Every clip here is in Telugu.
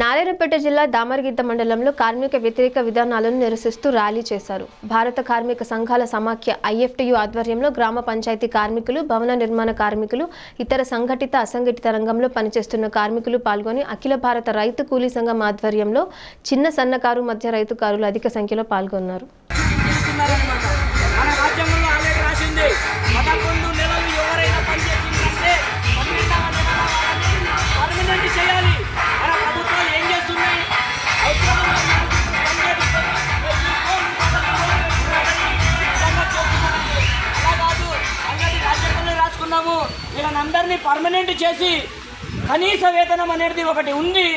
నారాయణపేట జిల్లా దామరగిద్ద మండలంలో కార్మిక వ్యతిరేక విధానాలను నిరసిస్తూ ర్యాలీ చేశారు. భారత కార్మిక సంఘాల సమాఖ్య ఐఎఫ్టియు ఆధ్వర్యంలో గ్రామ పంచాయతీ కార్మికులు భవన నిర్మాణ కార్మికులు ఇతర సంఘటిత అసంఘటిత రంగంలో పనిచేస్తున్న కార్మికులు పాల్గొని అఖిల భారత రైతు కూలీ సంఘం ఆధ్వర్యంలో చిన్న సన్నకారు మధ్య రైతుకారులు అధిక సంఖ్యలో పాల్గొన్నారు. వీళ్ళనందరినీ పర్మనెంట్ చేసి కనీస వేతనం అనేది ఒకటి ఉంది.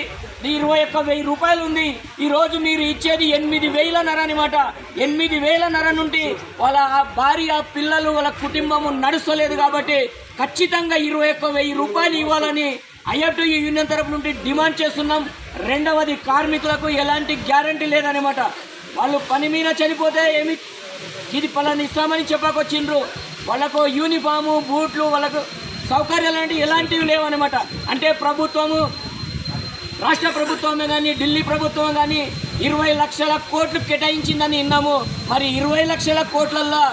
ఇరవై ఒక్క వెయ్యి రూపాయలు ఉంది. ఈరోజు మీరు ఇచ్చేది ఎనిమిది వేల నర అనమాట ఎనిమిది వేల నర నుండి వాళ్ళ భార్య పిల్లలు వాళ్ళ కుటుంబము నడుస్తలేదు కాబట్టి ఖచ్చితంగా ఇరవై ఒక్క వెయ్యి రూపాయలు ఇవ్వాలని ఐఎఫ్టీ యూనియన్ తరపు నుండి డిమాండ్ చేస్తున్నాం. రెండవది కార్మికులకు ఎలాంటి గ్యారంటీ లేదనమాట వాళ్ళు పని మీద చనిపోతే ఏమి? ఇది పలాని ఇస్తామని చెప్పకొచ్చిండ్రు. వాళ్ళకు యూనిఫాము బూట్లు వాళ్ళకు సౌకర్యాలు అంటే ఎలాంటివి లేవన్నమాట. అంటే ప్రభుత్వము రాష్ట్ర ప్రభుత్వమే కానీ ఢిల్లీ ప్రభుత్వం కానీ ఇరవై లక్షల కోట్లు కేటాయించిందని విన్నాము. మరి ఇరవై లక్షల కోట్లల్లో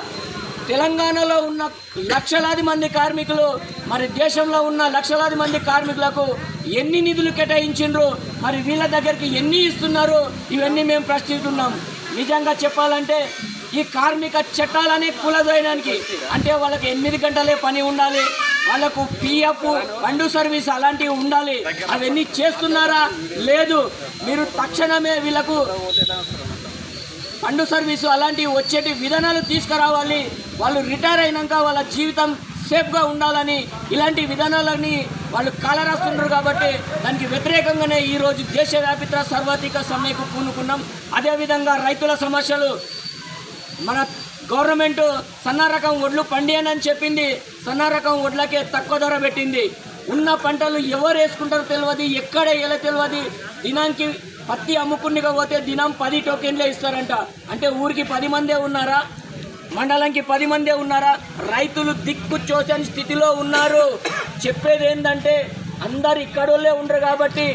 తెలంగాణలో ఉన్న లక్షలాది మంది కార్మికులు మరి దేశంలో ఉన్న లక్షలాది మంది కార్మికులకు ఎన్ని నిధులు కేటాయించిండ్రు మరి వీళ్ళ దగ్గరికి ఎన్ని ఇస్తున్నారు ఇవన్నీ మేము ప్రశ్నిస్తున్నాం. నిజంగా చెప్పాలంటే ఈ కార్మిక చట్టాలనే కూలదోయడానికి అంటే వాళ్ళకి ఎనిమిది గంటలే పని ఉండాలి వాళ్ళకు పిఎఫ్ బండు సర్వీస్ అలాంటివి ఉండాలి. అవన్నీ చేస్తున్నారా? లేదు. మీరు తక్షణమే వీళ్ళకు పండు సర్వీసు అలాంటివి వచ్చేటి విధానాలు తీసుకురావాలి. వాళ్ళు రిటైర్ అయినాక వాళ్ళ జీవితం సేఫ్గా ఉండాలని ఇలాంటి విధానాలని వాళ్ళు కాలరాస్తున్నారు కాబట్టి దానికి వ్యతిరేకంగానే ఈరోజు దేశవ్యాపిత సర్వాధిక సమ్మెకు పూనుకున్నాం. అదేవిధంగా రైతుల సమస్యలు మన గవర్నమెంట్ సన్న రకం వడ్లు పండియనని చెప్పింది సన్న రకం వడ్లకే తక్కువ ధర పెట్టింది. ఉన్న పంటలు ఎవరు వేసుకుంటారో తెలియదు ఎక్కడ ఎలా తెలియదు దినానికి పత్తి అమ్ముకునిగా పోతే దినం పది టోకెన్లే ఇస్తారంట. అంటే ఊరికి పది మందే ఉన్నారా? మండలంకి పది మందే ఉన్నారా? రైతులు దిక్కు చోచని స్థితిలో ఉన్నారు. చెప్పేది ఏంటంటే అందరు ఇక్కడోళ్ళే ఉండరు కాబట్టి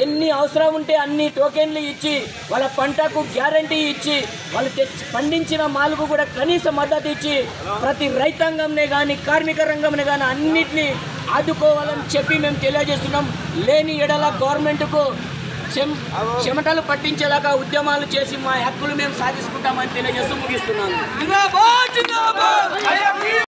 ఎన్ని అవసరం ఉంటే అన్ని టోకెన్లు ఇచ్చి వాళ్ళ పంటకు గ్యారంటీ ఇచ్చి వాళ్ళు తెచ్చి పండించిన మాలకు కూడా కనీస మద్దతు ఇచ్చి ప్రతి రైతాంగంనే కానీ కార్మిక రంగంనే కానీ అన్నిటినీ ఆదుకోవాలని చెప్పి మేము తెలియజేస్తున్నాం. లేని ఎడల గవర్నమెంట్కు చెమటలు పట్టించేలాగా ఉద్యమాలు చేసి మా హక్కులు మేము సాధించుకుంటామని తెలియజేస్తూ ముగిస్తున్నాను.